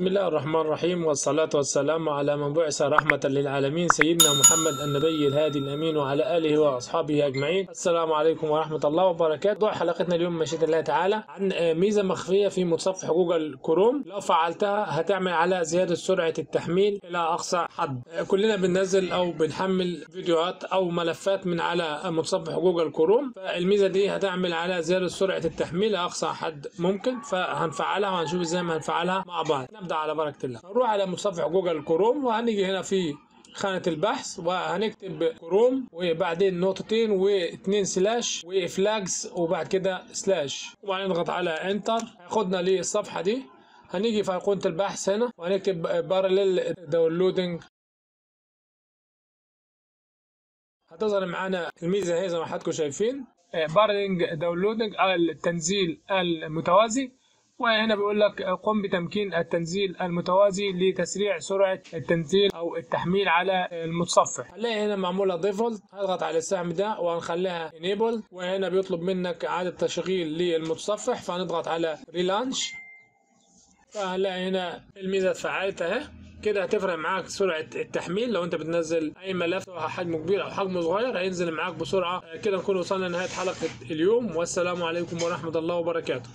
بسم الله الرحمن الرحيم والصلاة والسلام على من بعث رحمة للعالمين سيدنا محمد النبي الهادي الأمين وعلى آله وأصحابه أجمعين. السلام عليكم ورحمة الله وبركاته. موضوع حلقتنا اليوم مشيئة الله تعالى عن ميزة مخفية في متصفح جوجل كروم لو فعلتها هتعمل على زيادة سرعة التحميل إلى أقصى حد. كلنا بننزل أو بنحمل فيديوهات أو ملفات من على متصفح جوجل كروم فالميزة دي هتعمل على زيادة سرعة التحميل لأقصى حد ممكن فهنفعلها وهنشوف إزاي ما هنفعلها مع بعض. نبدأ على بركة الله. نروح على متصفح جوجل كروم وهنيجي هنا في خانة البحث وهنكتب كروم وبعدين نقطتين واثنين slash و flags وبعد كده slash. وبعدين نضغط على enter هياخدنا للصفحة دي. هنيجي في أيقونة البحث هنا وهنكتب parallel downloading هتظهر معانا الميزة هي زي ما حضراتكم شايفين. parallel downloading التنزيل المتوازي. وهنا بيقول لك قم بتمكين التنزيل المتوازي لتسريع سرعة التنزيل أو التحميل على المتصفح. هنلاقي هنا معمولة default هضغط على السهم ده وهنخليها enable. وهنا بيطلب منك إعادة تشغيل للمتصفح. فهنضغط على relaunch فهنلاقي هنا الميزة اتفعلت أهي. كده هتفرق معاك سرعة التحميل. لو أنت بتنزل أي ملف سواء حجمه كبير أو حجمه صغير هينزل معاك بسرعة. كده نكون وصلنا لنهاية حلقة اليوم. والسلام عليكم ورحمة الله وبركاته.